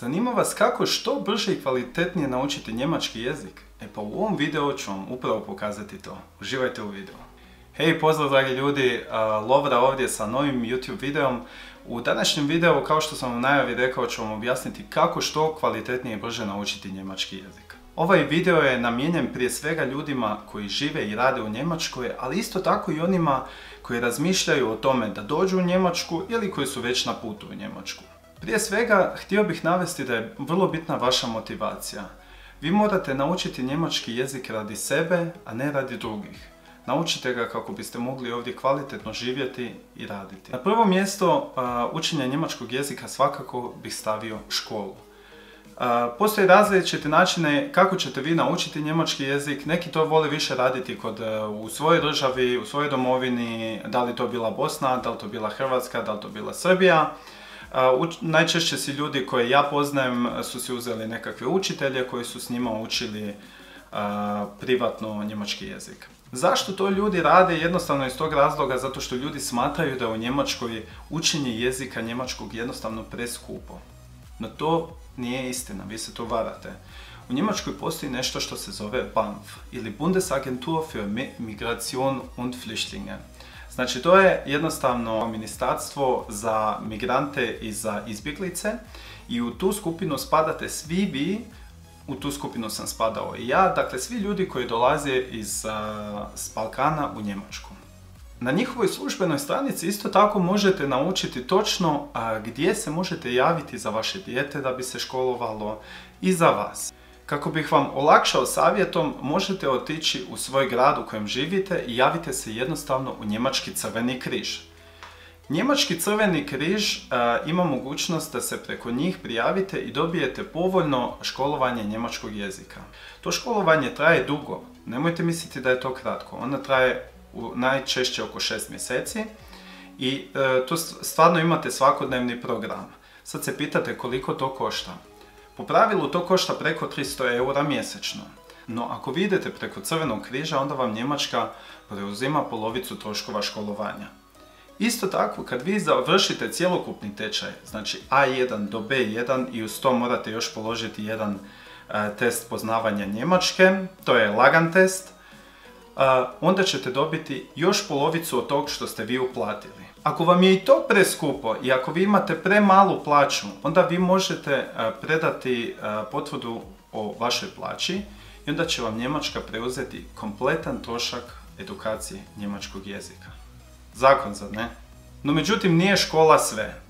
Zanima vas kako što brže i kvalitetnije naučiti njemački jezik? E pa u ovom videu ću vam upravo pokazati to. Uživajte u videu. Hej, pozdrav dragi ljudi, Lovra ovdje sa novim YouTube videom. U današnjem videu, kao što sam u najavi rekao, ću vam objasniti kako što kvalitetnije i brže naučiti njemački jezik. Ovaj video je namijenjen prije svega ljudima koji žive i rade u Njemačkoj, ali isto tako i onima koji razmišljaju o tome da dođu u Njemačku ili koji su već na putu u Njemačku. Prije svega, htio bih navesti da je vrlo bitna vaša motivacija. Vi morate naučiti njemački jezik radi sebe, a ne radi drugih. Naučite ga kako biste mogli ovdje kvalitetno živjeti i raditi. Na prvo mjesto učenja njemačkog jezika svakako bih stavio školu. Postoje različite načine kako ćete vi naučiti njemački jezik. Neki to vole više raditi e, u svojoj državi, u svojoj domovini, da li to bila Bosna, da li to bila Hrvatska, da li to bila Srbija. Najčešće si ljudi koje ja poznajem su si uzeli nekakve učitelje koji su s njima učili privatno njemački jezik. Zašto to ljudi rade? Jednostavno iz tog razloga zato što ljudi smatraju da je u Njemačkoj učenje jezika njemačkog jednostavno preskupo. No to nije istina, vi se to varate. U Njemačkoj postoji nešto što se zove BAMF ili Bundesagentur für Migration und Flüchtlinge. Znači to je jednostavno ministarstvo za migrante i za izbjeglice i u tu skupinu spadate svi vi, u tu skupinu sam spadao i ja, dakle svi ljudi koji dolaze iz Balkana u Njemačku. Na njihovoj službenoj stranici isto tako možete naučiti točno gdje se možete javiti za vaše dijete da bi se školovalo i za vas. Kako bih vam olakšao savjetom, možete otići u svoj grad u kojem živite i javite se jednostavno u Njemački crveni križ. Njemački crveni križ ima mogućnost da se preko njih prijavite i dobijete povoljno školovanje njemačkog jezika. To školovanje traje dugo, nemojte misliti da je to kratko, ono traje najčešće oko 6 mjeseci i e, tu stvarno imate svakodnevni program. Sad se pitate koliko to košta. Po pravilu to košta preko 300 eura mjesečno. No ako vi idete preko Crvenog križa, onda vam Njemačka preuzima polovicu troškova školovanja. Isto tako, kad vi završite cjelokupni tečaj, znači A1 do B1 i uz to morate još položiti jedan e, test poznavanja Njemačke, to je lagan test, onda ćete dobiti još polovicu od tog što ste vi uplatili. Ako vam je i to preskupo i ako vi imate premalu plaću, onda vi možete predati potvrdu o vašoj plaći i onda će vam Njemačka preuzeti kompletan trošak edukacije njemačkog jezika. Zakon za ne? No međutim nije škola sve.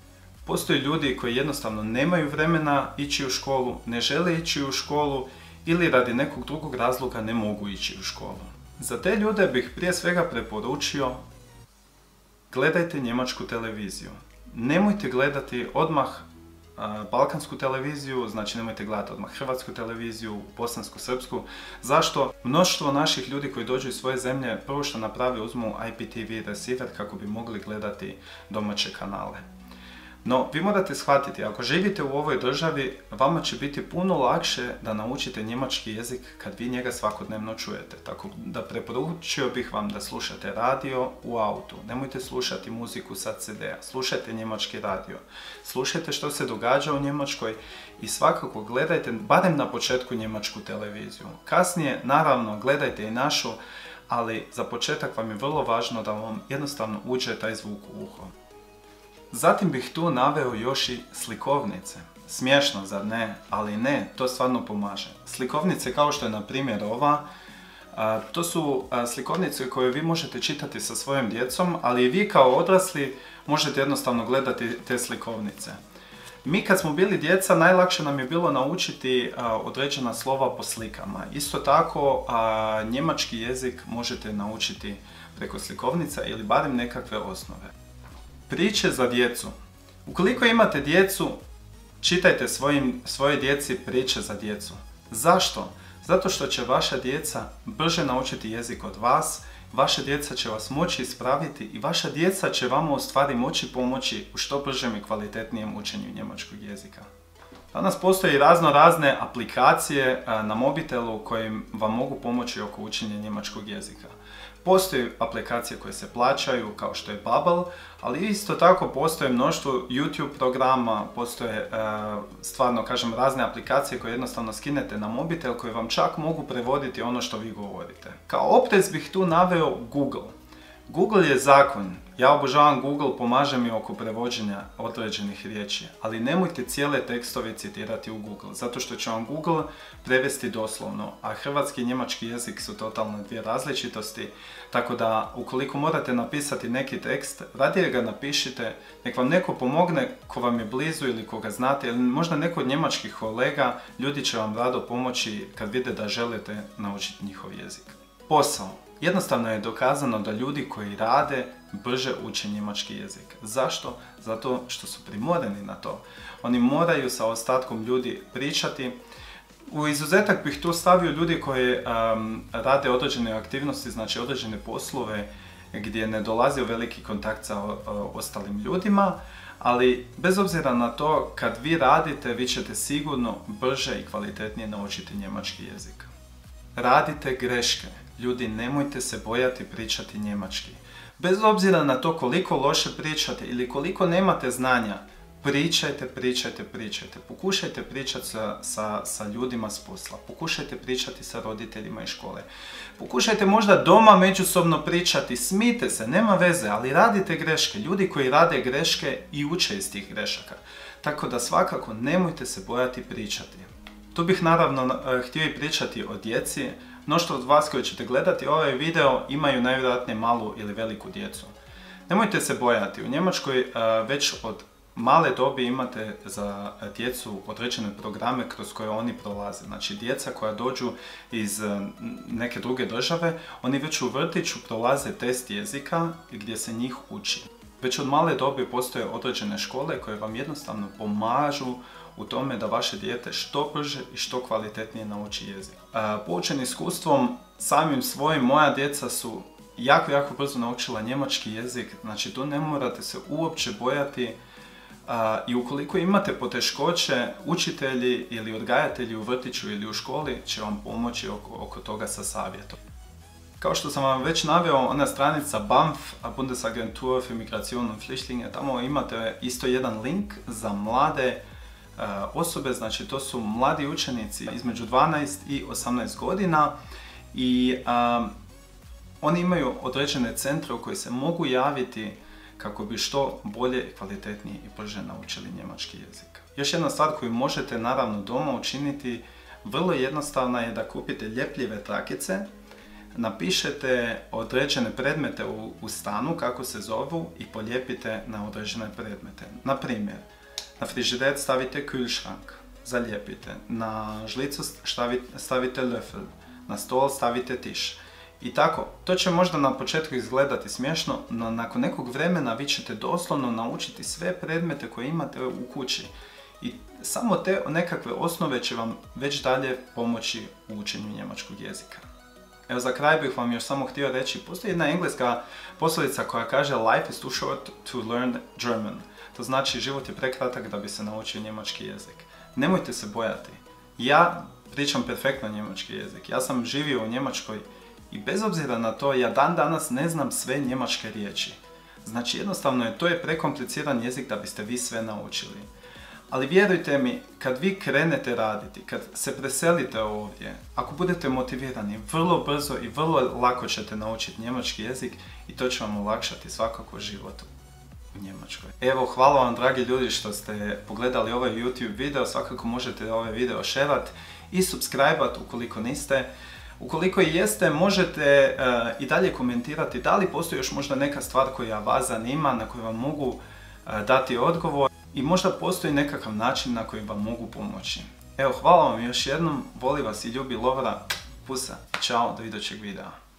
Postoje ljudi koji jednostavno nemaju vremena ići u školu, ne žele ići u školu ili radi nekog drugog razloga ne mogu ići u školu. Za te ljude bih prije svega preporučio gledajte njemačku televiziju. Nemojte gledati odmah balkansku televiziju, znači nemojte gledati odmah hrvatsku televiziju, bosansku, srpsku. Zašto? Mnoštvo naših ljudi koji dođu iz svoje zemlje prvo što naprave uzmu IPTV receiver kako bi mogli gledati domaće kanale. No, vi morate shvatiti, ako živite u ovoj državi, vama će biti puno lakše da naučite njemački jezik kad vi njega svakodnevno čujete. Tako da preporučio bih vam da slušate radio u autu. Nemojte slušati muziku sa CD-a, slušajte njemački radio. Slušajte što se događa u Njemačkoj i svakako gledajte, barem na početku njemačku televiziju. Kasnije, naravno, gledajte i našu, ali za početak vam je vrlo važno da vam jednostavno uđe taj zvuk u uho. Zatim bih tu naveo još i slikovnice. Smiješno, zar ne? Ali ne, to stvarno pomaže. Slikovnice kao što je na primjer ova, to su slikovnice koje vi možete čitati sa svojom djecom, ali i vi kao odrasli možete jednostavno gledati te slikovnice. Mi kad smo bili djeca, najlakše nam je bilo naučiti određena slova po slikama. Isto tako, njemački jezik možete naučiti preko slikovnica ili barem nekakve osnove. Priče za djecu. Ukoliko imate djecu, čitajte svoje djeci priče za djecu. Zašto? Zato što će vaša djeca brže naučiti jezik od vas, vaša djeca će vas moći ispraviti i vaša djeca će vama u stvari moći pomoći u što bržem i kvalitetnijem učenju njemačkog jezika. Danas postoje razno razne aplikacije na mobitelu koje vam mogu pomoći oko učenja njemačkog jezika. Postoje aplikacije koje se plaćaju kao što je Bubble, ali isto tako postoje mnoštvo YouTube programa, postoje e, stvarno kažem razne aplikacije koje jednostavno skinete na mobitel koje vam čak mogu prevoditi ono što vi govorite. Kao oprez bih tu naveo Google. Google je zakon. Ja obožavam Google, pomaže mi oko prevođenja određenih riječi, ali nemojte cijele tekstove citirati u Google, zato što će vam Google prevesti doslovno, a hrvatski i njemački jezik su totalno dvije različitosti, tako da ukoliko morate napisati neki tekst, radije ga napišite, nek vam neko pomogne ko vam je blizu ili koga znate, ili možda neko od njemačkih kolega, ljudi će vam rado pomoći kad vide da želite naučiti njihov jezik. Posao. Jednostavno je dokazano da ljudi koji rade brže uče njemački jezik. Zašto? Zato što su primoreni na to. Oni moraju sa ostatkom ljudi pričati. U izuzetak bih tu stavio ljudi koji rade određene aktivnosti, znači određene poslove gdje ne dolazi u veliki kontakt sa ostalim ljudima, ali bez obzira na to, kad vi radite, vi ćete sigurno brže i kvalitetnije naučiti njemački jezik. Radite greške. Ljudi, nemojte se bojati pričati njemački. Bez obzira na to koliko loše pričate ili koliko nemate znanja, pričajte, pričajte, pričajte. Pokušajte pričati sa, sa, sa ljudima s posla. Pokušajte pričati sa roditeljima iz škole. Pokušajte možda doma međusobno pričati. Smite se, nema veze, ali radite greške. Ljudi koji rade greške i uče iz tih grešaka. Tako da svakako nemojte se bojati pričati. Tu bih naravno eh, htio i pričati o djeci, Mnoštvo od vas koji ćete gledati ovaj video imaju najvjerojatnije malu ili veliku djecu. Nemojte se bojati, u Njemačkoj e, već od male dobi imate za djecu određene programe kroz koje oni prolaze. Znači djeca koja dođu iz e, neke druge države, oni već u vrtiću prolaze test jezika gdje se njih uči. Već od male dobi postoje određene škole koje vam jednostavno pomažu u tome da vaše dijete što brže i što kvalitetnije nauči jezik. Poučen iskustvom samim svojim, moja djeca su jako, jako brzo naučila njemački jezik, znači tu ne morate se uopće bojati i ukoliko imate poteškoće, učitelji ili odgajatelji u vrtiću ili u školi će vam pomoći oko, toga sa savjetom. Kao što sam vam već naveo, ona stranica BAMF, Bundesagentur für Migration und Flüchtlinge, tamo imate isto jedan link za mlade osobe, znači to su mladi učenici između 12 i 18 godina i oni imaju određene centre u koji se mogu javiti kako bi što bolje, kvalitetnije i brže naučili njemački jezik. Još jedna stvar koju možete naravno doma učiniti vrlo jednostavna je da kupite ljepljive trakice, napišete određene predmete u, stanu, kako se zovu, i polijepite na određene predmete. Na primjer, na frižider stavite kühlschrank, zalijepite. Na žlicu stavite löffel. Na stol stavite tiš. I tako, to će možda na početku izgledati smiješno, no nakon nekog vremena vi ćete doslovno naučiti sve predmete koje imate u kući. I samo te nekakve osnove će vam već dalje pomoći u učenju njemačkog jezika. Evo za kraj bih vam još samo htio reći, postoji jedna engleska poslovica koja kaže Life is too short to learn German. To znači život je prekratak da bi se naučio njemački jezik. Nemojte se bojati. Ja pričam perfektno njemački jezik. Ja sam živio u Njemačkoj i bez obzira na to ja dan danas ne znam sve njemačke riječi. Znači jednostavno je to je prekompliciran jezik da biste vi sve naučili. Ali vjerujte mi, kad vi krenete raditi, kad se preselite ovdje, ako budete motivirani, vrlo brzo i vrlo lako ćete naučiti njemački jezik i to će vam olakšati svakako život Njemačkoj. Evo, hvala vam dragi ljudi što ste pogledali ovaj YouTube video, svakako možete ovaj video šerat i subscribe ukoliko niste. Ukoliko i jeste, možete eh, i dalje komentirati da li postoji još možda neka stvar koja vas zanima, na koju vam mogu eh, dati odgovor i možda postoji nekakav način na koji vam mogu pomoći. Evo, hvala vam još jednom, voli vas i ljubi Lovra, pusa, čao, do idućeg videa.